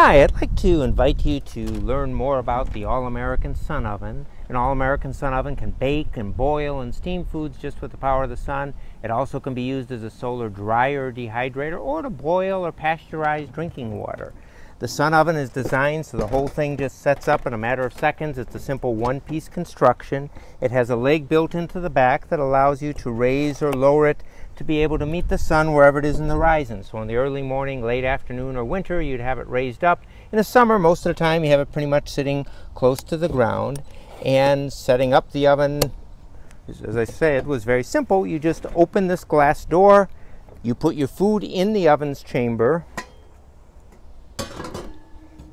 Hi, I'd like to invite you to learn more about the All-American Sun Oven. An All-American Sun Oven can bake and boil and steam foods just with the power of the sun. It also can be used as a solar dryer dehydrator or to boil or pasteurize drinking water. The Sun Oven is designed so the whole thing just sets up in a matter of seconds. It's a simple one-piece construction. It has a leg built into the back that allows you to raise or lower it to be able to meet the sun wherever it is in the horizon. So in the early morning, late afternoon, or winter, you'd have it raised up. In the summer, most of the time, you have it pretty much sitting close to the ground. And setting up the oven, as I said, it was very simple. You just open this glass door, you put your food in the oven's chamber,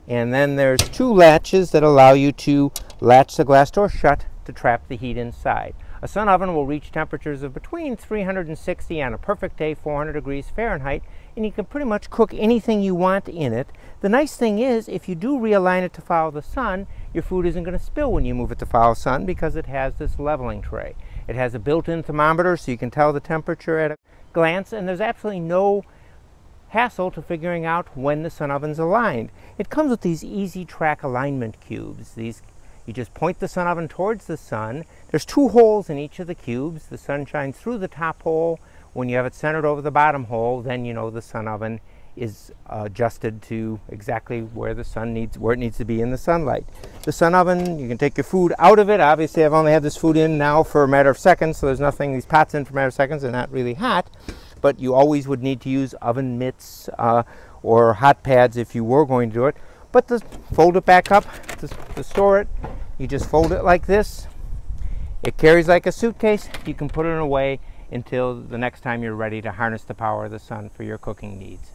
and then there's two latches that allow you to latch the glass door shut to trap the heat inside. A sun oven will reach temperatures of between 360 on a perfect day, 400 degrees Fahrenheit, and you can pretty much cook anything you want in it. The nice thing is, if you do realign it to follow the sun, your food isn't going to spill when you move it to follow the sun because it has this leveling tray. It has a built-in thermometer so you can tell the temperature at a glance, and there's absolutely no hassle to figuring out when the sun oven's aligned. It comes with these easy track alignment cubes. These you just point the sun oven towards the sun. There's two holes in each of the cubes. The sun shines through the top hole. When you have it centered over the bottom hole, then you know the sun oven is adjusted to exactly where the sun needs, where it needs to be in the sunlight. The sun oven, you can take your food out of it. Obviously, I've only had this food in now for a matter of seconds, so there's nothing, these pots in for a matter of seconds, they're not really hot, but you always would need to use oven mitts uh, or hot pads if you were going to do it. But to fold it back up, to, to store it, you just fold it like this. It carries like a suitcase. You can put it away until the next time you're ready to harness the power of the sun for your cooking needs.